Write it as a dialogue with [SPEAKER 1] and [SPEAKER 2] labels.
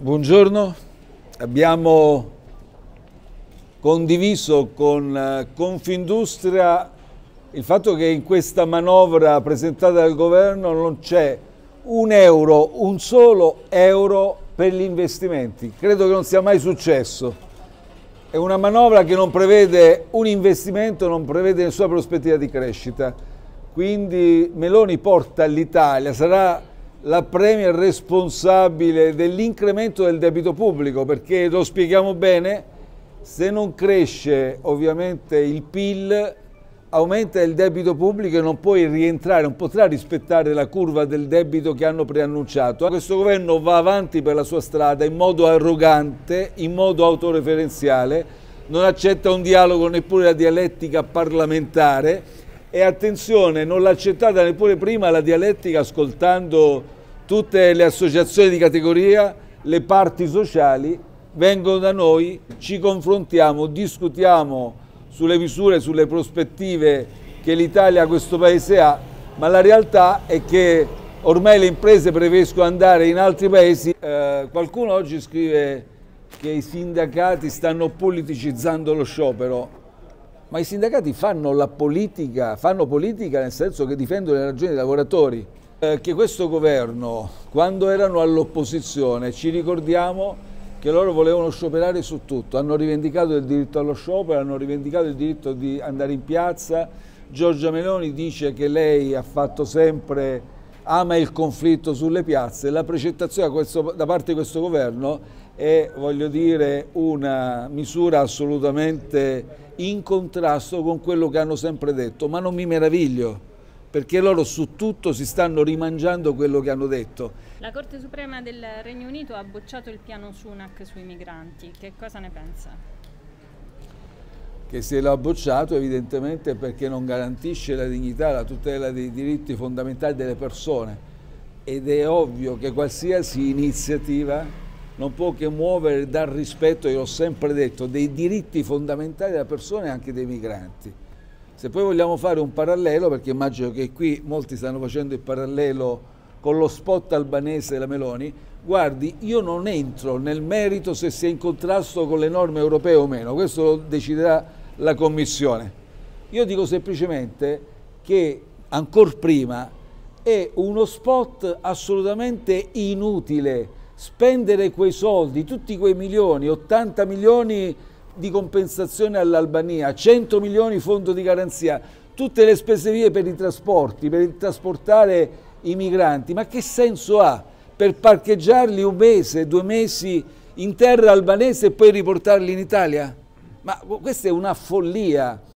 [SPEAKER 1] Buongiorno, abbiamo condiviso con eh, Confindustria il fatto che in questa manovra presentata dal governo non c'è un euro, un solo euro per gli investimenti. Credo che non sia mai successo. È una manovra che non prevede un investimento, non prevede nessuna prospettiva di crescita. Quindi Meloni porta l'Italia, sarà la Premier responsabile dell'incremento del debito pubblico, perché lo spieghiamo bene, se non cresce ovviamente il PIL, aumenta il debito pubblico e non puoi rientrare, non potrà rispettare la curva del debito che hanno preannunciato. Questo governo va avanti per la sua strada in modo arrogante, in modo autoreferenziale, non accetta un dialogo neppure la dialettica parlamentare e attenzione, non l'ha accettata neppure prima la dialettica ascoltando tutte le associazioni di categoria, le parti sociali, vengono da noi, ci confrontiamo, discutiamo sulle misure, sulle prospettive che l'Italia, questo Paese ha, ma la realtà è che ormai le imprese preferiscono andare in altri paesi. Eh, qualcuno oggi scrive che i sindacati stanno politicizzando lo sciopero ma i sindacati fanno la politica, fanno politica nel senso che difendono le ragioni dei lavoratori. Eh, che questo governo, quando erano all'opposizione, ci ricordiamo che loro volevano scioperare su tutto, hanno rivendicato il diritto allo sciopero, hanno rivendicato il diritto di andare in piazza. Giorgia Meloni dice che lei ha fatto sempre ama il conflitto sulle piazze, la precettazione da, parte di questo governo è, voglio dire, una misura assolutamente in contrasto con quello che hanno sempre detto, ma non mi meraviglio perché loro su tutto si stanno rimangiando quello che hanno detto.
[SPEAKER 2] La Corte Suprema del Regno Unito ha bocciato il piano Sunak sui migranti, che cosa ne pensa?
[SPEAKER 1] Che se l'ha bocciato evidentemente perché non garantisce la dignità, la tutela dei diritti fondamentali delle persone ed è ovvio che qualsiasi iniziativa non può che muovere dal rispetto, io ho sempre detto, dei diritti fondamentali della persona e anche dei migranti. Se poi vogliamo fare un parallelo, perché immagino che qui molti stanno facendo il parallelo con lo spot albanese della Meloni, guardi, io non entro nel merito se sia in contrasto con le norme europee o meno, questo lo deciderà la Commissione. Io dico semplicemente che ancora prima è uno spot assolutamente inutile spendere quei soldi, tutti quei milioni, 80 milioni di compensazione all'Albania, 100 milioni fondo di garanzia, tutte le spese vie per i trasporti, per trasportare i migranti, ma che senso ha per parcheggiarli un mese, due mesi in terra albanese e poi riportarli in Italia? Ma questa è una follia.